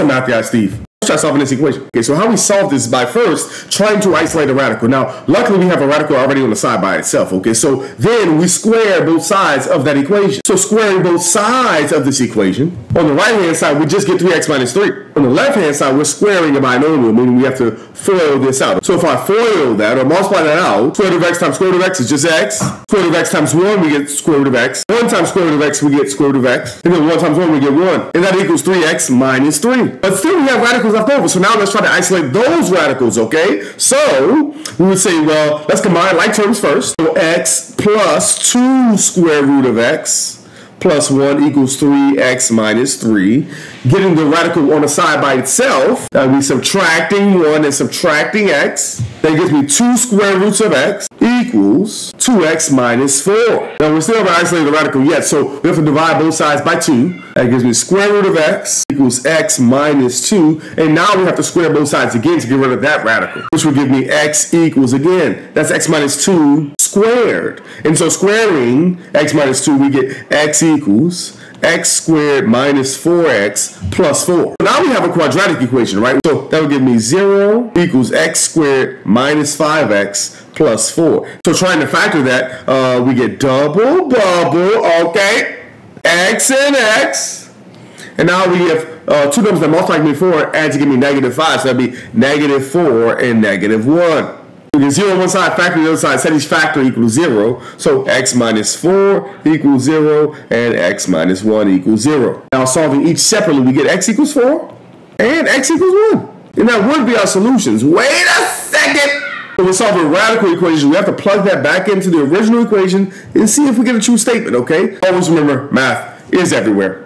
the math guy, Steve. Try solving this equation. Okay, so how we solve this by first trying to isolate a radical. Now, luckily we have a radical already on the side by itself. Okay, so then we square both sides of that equation. So squaring both sides of this equation, on the right hand side, we just get 3x minus 3. On the left hand side, we're squaring a binomial, meaning we have to FOIL this out. So if I FOIL that or multiply that out, square root of x times square root of x is just x. Square root of x times 1, we get square root of x. 1 times square root of x, we get square root of x. And then 1 times 1, we get 1. And that equals 3x minus 3. But still we have radicals left over. So now let's try to isolate those radicals, okay? So we would say, well, let's combine like terms first. So x plus 2 square root of x plus 1 equals 3x minus 3. Getting the radical on the side by itself, that would be subtracting 1 and subtracting x. That gives me 2 square roots of x equals 2x minus 4. Now, we still haven't isolated the radical yet, so we have to divide both sides by 2. That gives me square root of x equals x minus 2. And now we have to square both sides again to get rid of that radical, which will give me x equals again. That's x minus 2 squared. And so squaring x minus 2, we get x equals x squared minus 4x plus 4. Now we have a quadratic equation, right? So that would give me 0 equals x squared minus 5x plus 4. So trying to factor that, uh, we get double bubble, okay? x and x. And now we have uh, two numbers that multiply me 4 add to give me negative 5. So that'd be negative 4 and negative 1. We get 0 on one side, factor the other side, set each factor equals 0. So x minus 4 equals 0, and x minus 1 equals 0. Now solving each separately, we get x equals 4 and x equals 1. And that would be our solutions. Wait a second! When we're solving radical equations, we have to plug that back into the original equation and see if we get a true statement, okay? Always remember, math is everywhere.